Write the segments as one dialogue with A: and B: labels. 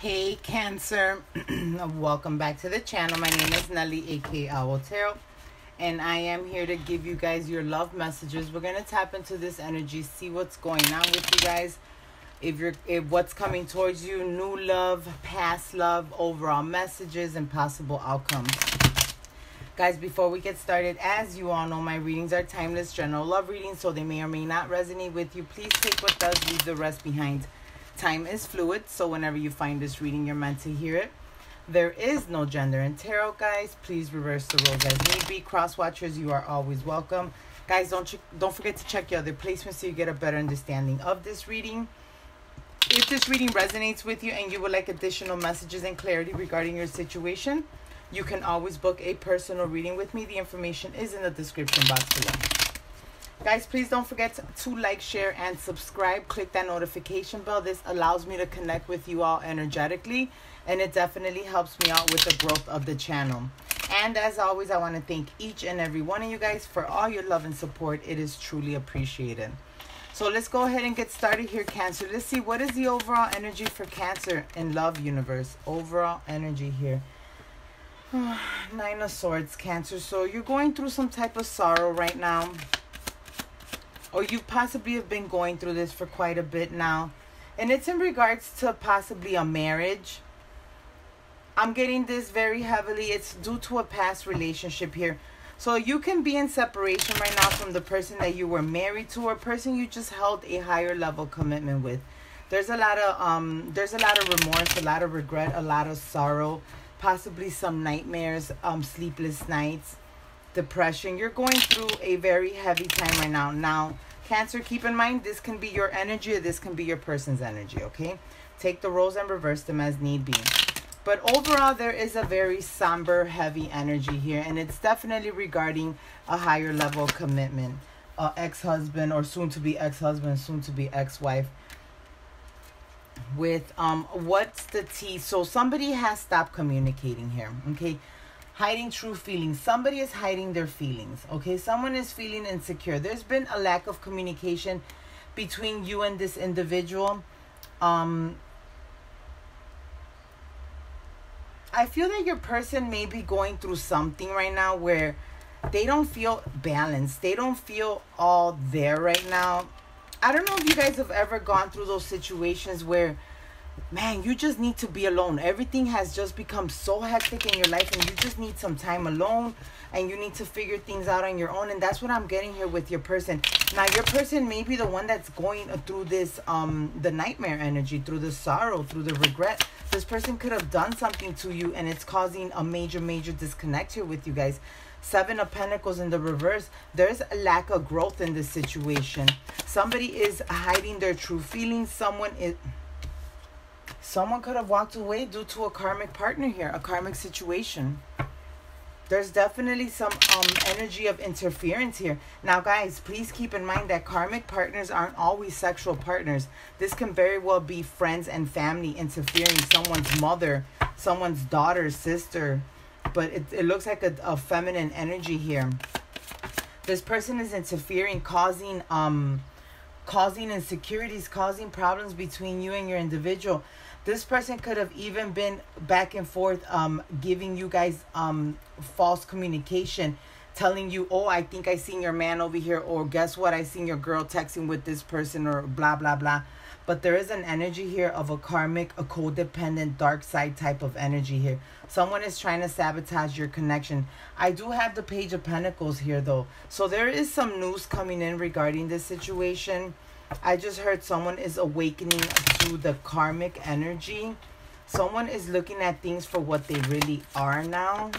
A: Hey Cancer, welcome back to the channel. My name is Nelly, aka Owl and I am here to give you guys your love messages. We're gonna tap into this energy, see what's going on with you guys. If you're, if what's coming towards you, new love, past love, overall messages, and possible outcomes. Guys, before we get started, as you all know, my readings are timeless general love readings, so they may or may not resonate with you. Please take what does, leave the rest behind. Time is fluid, so whenever you find this reading, you're meant to hear it. There is no gender in tarot, guys. Please reverse the roles as need be. Cross watchers, you are always welcome. Guys, don't don't forget to check your other placements so you get a better understanding of this reading. If this reading resonates with you and you would like additional messages and clarity regarding your situation, you can always book a personal reading with me. The information is in the description box below. Guys, please don't forget to like, share, and subscribe. Click that notification bell. This allows me to connect with you all energetically, and it definitely helps me out with the growth of the channel. And as always, I want to thank each and every one of you guys for all your love and support. It is truly appreciated. So let's go ahead and get started here, Cancer. Let's see what is the overall energy for Cancer in love universe. Overall energy here. Nine of Swords, Cancer. So you're going through some type of sorrow right now or you possibly have been going through this for quite a bit now. And it's in regards to possibly a marriage. I'm getting this very heavily. It's due to a past relationship here. So you can be in separation right now from the person that you were married to or person you just held a higher level commitment with. There's a lot of um there's a lot of remorse, a lot of regret, a lot of sorrow, possibly some nightmares, um sleepless nights depression. You're going through a very heavy time right now. Now, Cancer, keep in mind this can be your energy this can be your person's energy, okay? Take the roles and reverse them as need be. But overall, there is a very somber, heavy energy here, and it's definitely regarding a higher level of commitment. Uh, ex-husband or soon-to-be ex-husband, soon-to-be ex-wife. With um, what's the T? So somebody has stopped communicating here. Okay, hiding true feelings. Somebody is hiding their feelings. Okay, someone is feeling insecure. There's been a lack of communication between you and this individual. Um, I feel that your person may be going through something right now where they don't feel balanced. They don't feel all there right now. I don't know if you guys have ever gone through those situations where man, you just need to be alone. Everything has just become so hectic in your life, and you just need some time alone, and you need to figure things out on your own. And that's what I'm getting here with your person. Now, your person may be the one that's going through this, um, the nightmare energy, through the sorrow, through the regret. This person could have done something to you, and it's causing a major, major disconnect here with you guys. Seven of Pentacles in the reverse. There's a lack of growth in this situation. Somebody is hiding their true feelings. Someone is Someone could have walked away due to a karmic partner here, a karmic situation. There's definitely some um, energy of interference here. Now, guys, please keep in mind that karmic partners aren't always sexual partners. This can very well be friends and family interfering, someone's mother, someone's daughter, sister. But it, it looks like a, a feminine energy here. This person is interfering, causing um, causing insecurities, causing problems between you and your individual. This person could have even been back and forth, um, giving you guys um false communication, telling you, "Oh, I think I seen your man over here," or "Guess what? I seen your girl texting with this person," or blah blah blah. But there is an energy here of a karmic, a codependent, dark side type of energy here. Someone is trying to sabotage your connection. I do have the Page of Pentacles here, though. So there is some news coming in regarding this situation. I just heard someone is awakening to the karmic energy. Someone is looking at things for what they really are now.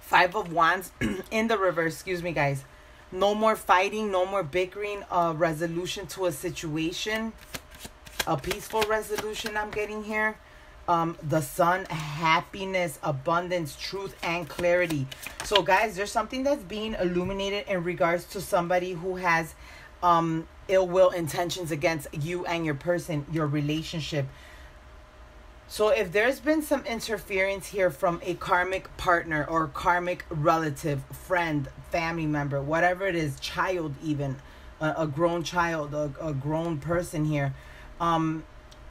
A: Five of Wands in the reverse. Excuse me, guys. No more fighting. No more bickering. A resolution to a situation. A peaceful resolution I'm getting here. Um, the sun, happiness, abundance, truth, and clarity. So, guys, there's something that's being illuminated in regards to somebody who has um, ill will intentions against you and your person, your relationship. So if there's been some interference here from a karmic partner or karmic relative, friend, family member, whatever it is, child even, a, a grown child, a, a grown person here, um,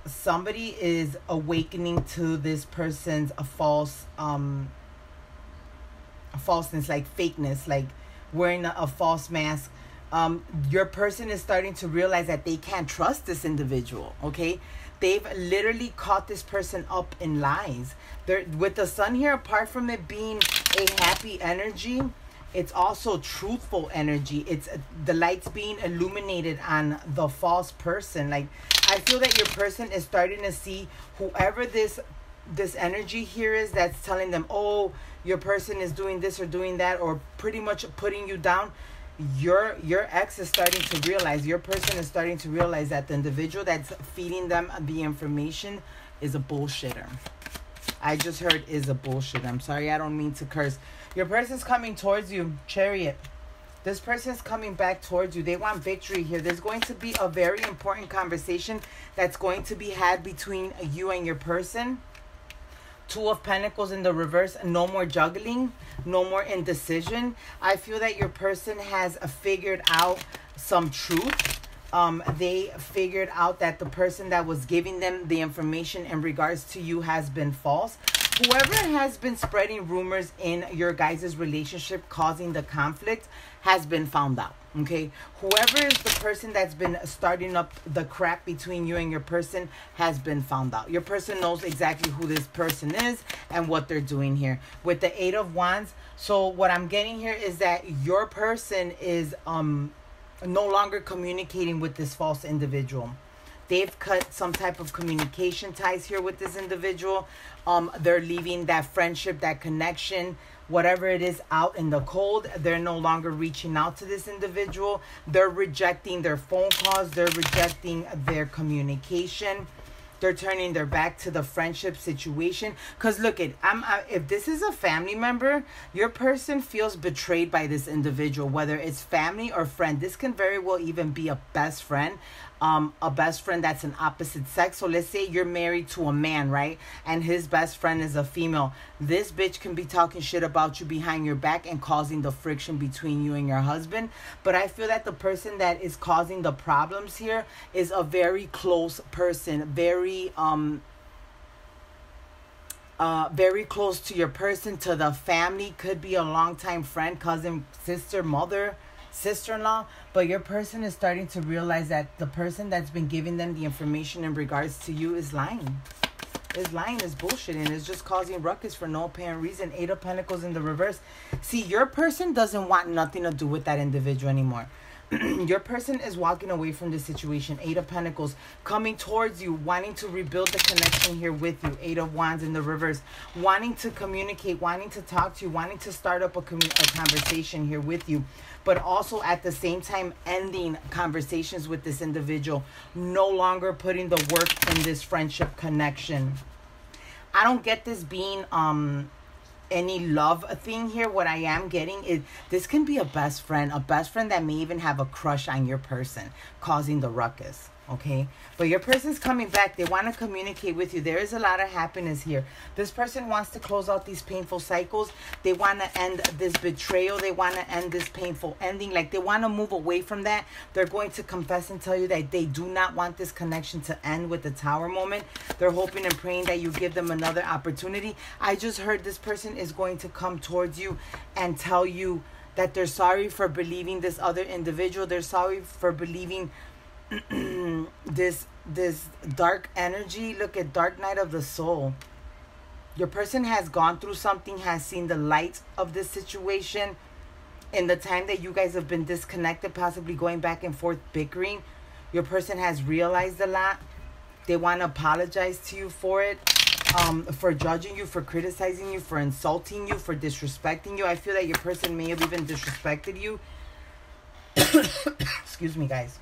A: somebody is awakening to this person's a false um falseness like fakeness like wearing a, a false mask um your person is starting to realize that they can't trust this individual okay? They've literally caught this person up in lies. They're with the sun here apart from it being a happy energy it's also truthful energy. It's the lights being illuminated on the false person. Like i feel that your person is starting to see whoever this this energy here is that's telling them oh your person is doing this or doing that or pretty much putting you down your your ex is starting to realize your person is starting to realize that the individual that's feeding them the information is a bullshitter. I just heard is a bullshit. I'm sorry i don't mean to curse. Your person's coming towards you chariot. This person's coming back towards you. They want victory here. There's going to be a very important conversation that's going to be had between you and your person Two of Pentacles in the reverse, no more juggling, no more indecision. I feel that your person has figured out some truth. Um, they figured out that the person that was giving them the information in regards to you has been false. Whoever has been spreading rumors in your guys' relationship causing the conflict has been found out. Okay, whoever is the person that's been starting up the crap between you and your person has been found out. Your person knows exactly who this person is and what they're doing here. With the 8 of wands, so what I'm getting here is that your person is um no longer communicating with this false individual. They've cut some type of communication ties here with this individual. Um they're leaving that friendship, that connection whatever it is out in the cold. They're no longer reaching out to this individual. They're rejecting their phone calls, they're rejecting their communication. They're turning their back to the friendship situation. Cause look, it I'm I, if this is a family member, your person feels betrayed by this individual, whether it's family or friend. This can very well even be a best friend um a best friend that's an opposite sex. So let's say you're married to a man, right? And his best friend is a female. This bitch can be talking shit about you behind your back and causing the friction between you and your husband. But I feel that the person that is causing the problems here is a very close person, very um uh, very close to your person, to the family, could be a longtime friend, cousin, sister, mother, sister in law, but your person is starting to realize that the person that's been giving them the information in regards to you is lying. Is lying, is bullshit, and is just causing ruckus for no apparent reason. Eight of Pentacles in the reverse. See, your person doesn't want nothing to do with that individual anymore. your person is walking away from the situation. Eight of Pentacles coming towards you, wanting to rebuild the connection here with you. Eight of Wands in the reverse, wanting to communicate, wanting to talk to you, wanting to start up a, a conversation here with you, but also at the same time ending conversations with this individual, no longer putting the work in this friendship connection. I don't get this being um any love thing here what i am getting is this can be a best friend a best friend that may even have a crush on your person causing the ruckus okay? But your person's coming back. They want to communicate with you. There is a lot of happiness here. This person wants to close out these painful cycles. They want to end this betrayal. They want to end this painful ending. Like they want to move away from that. They're going to confess and tell you that they do not want this connection to end with the tower moment. They're hoping and praying that you give them another opportunity. I just heard this person is going to come towards you and tell you that they're sorry for believing this other individual. They're sorry for believing this this dark energy look at dark night of the soul. Your person has gone through something has seen the light of this situation in the time that you guys have been disconnected possibly going back and forth bickering. Your person has realized a lot. They want to apologize to you for it um, for judging you for criticizing you for insulting you for disrespecting you. I feel that your person may have even disrespected you. Excuse me guys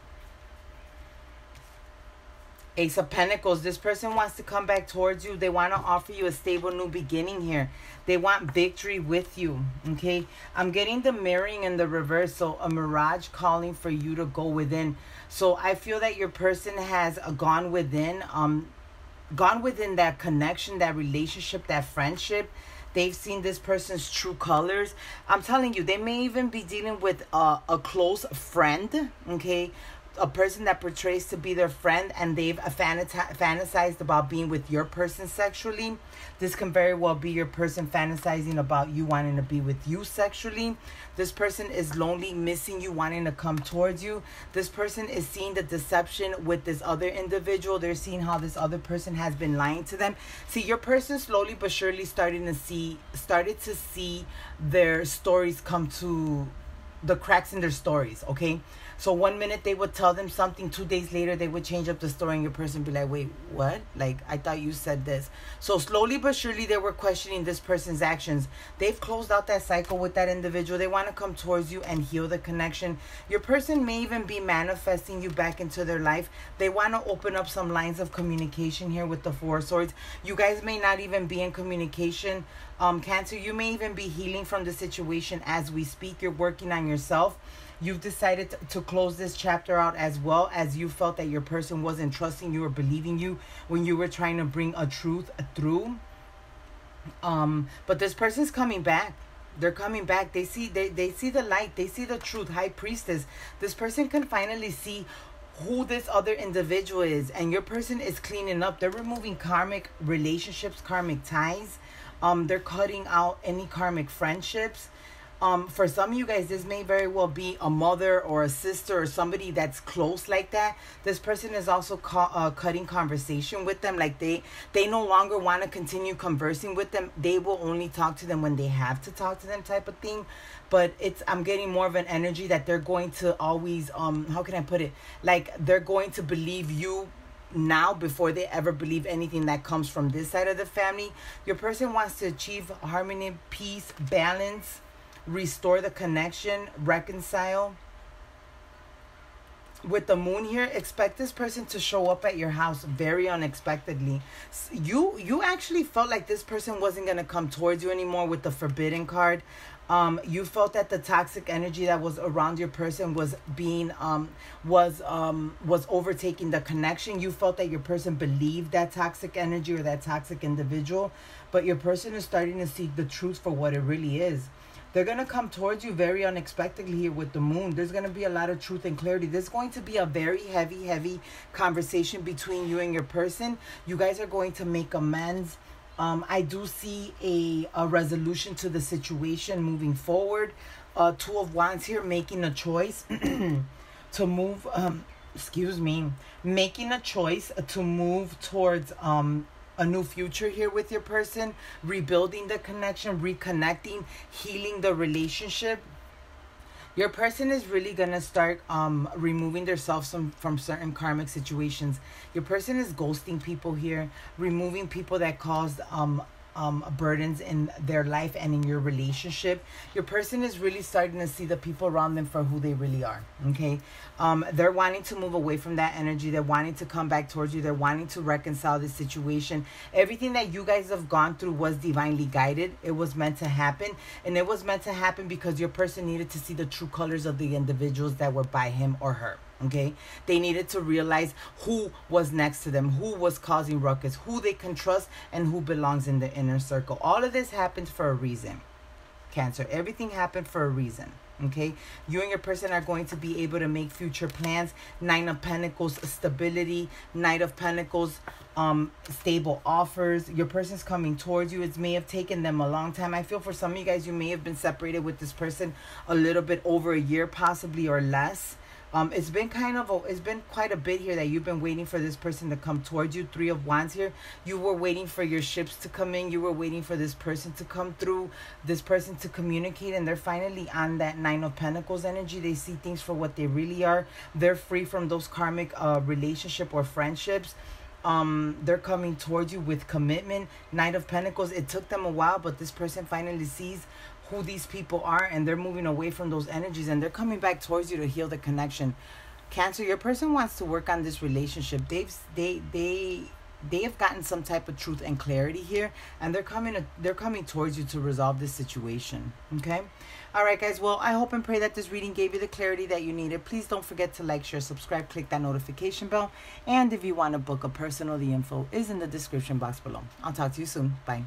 A: Ace of Pentacles, this person wants to come back towards you. They want to offer you a stable new beginning here. They want victory with you, okay? I'm getting the mirroring in the reverse, so a mirage calling for you to go within. So I feel that your person has gone within, um, gone within that connection, that relationship, that friendship. They've seen this person's true colors. I'm telling you, they may even be dealing with a, a close friend, okay? A person that portrays to be their friend and they've fantasized about being with your person sexually. This can very well be your person fantasizing about you wanting to be with you sexually. This person is lonely, missing you, wanting to come towards you. This person is seeing the deception with this other individual. They're seeing how this other person has been lying to them. See, your person slowly but surely starting to see, started to see their stories come to the cracks in their stories, okay? So one minute they would tell them something, two days later they would change up the story, and your person be like, "Wait, what? Like I thought you said this." So slowly but surely they were questioning this person's actions. They've closed out that cycle with that individual. They want to come towards you and heal the connection. Your person may even be manifesting you back into their life. They want to open up some lines of communication here with the Four Swords. You guys may not even be in communication. Um, Cancer, you may even be healing from the situation as we speak. You're working on yourself You've decided to close this chapter out as well as you felt that your person wasn't trusting you or believing you when you were trying to bring a truth through. Um, but this person's coming back. They're coming back. They see they, they see the light. They see the truth. High priestess. This person can finally see who this other individual is and your person is cleaning up they're removing karmic relationships karmic ties um they're cutting out any karmic friendships um, for some of you guys, this may very well be a mother or a sister or somebody that's close like that. This person is also uh, cutting conversation with them. Like they, they no longer want to continue conversing with them. They will only talk to them when they have to talk to them, type of thing. But it's I'm getting more of an energy that they're going to always um how can I put it like they're going to believe you now before they ever believe anything that comes from this side of the family. Your person wants to achieve harmony, peace, balance restore the connection, reconcile. With the moon here, expect this person to show up at your house very unexpectedly. You you actually felt like this person wasn't gonna come towards you anymore with the forbidden card. Um, you felt that the toxic energy that was around your person was being um was um was overtaking the connection. You felt that your person believed that toxic energy or that toxic individual, but your person is starting to see the truth for what it really is they're going to come towards you very unexpectedly here with the moon. There's going to be a lot of truth and clarity. There's going to be a very heavy, heavy conversation between you and your person. You guys are going to make amends. Um, I do see a, a resolution to the situation moving forward. Uh, two of Wands here making a choice to move, um, excuse me, making a choice to move towards um, a new future here with your person, rebuilding the connection, reconnecting, healing the relationship. Your person is really gonna start um removing themselves from from certain karmic situations. Your person is ghosting people here, removing people that caused um um, burdens in their life and in your relationship, your person is really starting to see the people around them for who they really are. Okay. Um, they're wanting to move away from that energy. They're wanting to come back towards you. They're wanting to reconcile this situation. Everything that you guys have gone through was divinely guided. It was meant to happen. And it was meant to happen because your person needed to see the true colors of the individuals that were by him or her okay? They needed to realize who was next to them who was causing ruckus who they can trust and who belongs in the inner circle. All of this happens for a reason. Cancer. Everything happened for a reason okay? You and your person are going to be able to make future plans. Nine of pentacles stability. Knight of pentacles um stable offers. Your person's coming towards you. It may have taken them a long time. I feel for some of you guys you may have been separated with this person a little bit over a year possibly or less um, it's been kind of a, it's been quite a bit here that you've been waiting for this person to come towards you. Three of Wands here. You were waiting for your ships to come in. You were waiting for this person to come through, this person to communicate, and they're finally on that Nine of Pentacles energy. They see things for what they really are. They're free from those karmic uh, relationship or friendships um they're coming towards you with commitment knight of pentacles it took them a while but this person finally sees who these people are and they're moving away from those energies and they're coming back towards you to heal the connection. Cancer your person wants to work on this relationship. They've they they they have gotten some type of truth and clarity here and they're coming they're coming towards you to resolve this situation okay? All right guys well i hope and pray that this reading gave you the clarity that you needed. Please don't forget to like share subscribe click that notification bell and if you want to book a personal the info is in the description box below. I'll talk to you soon. Bye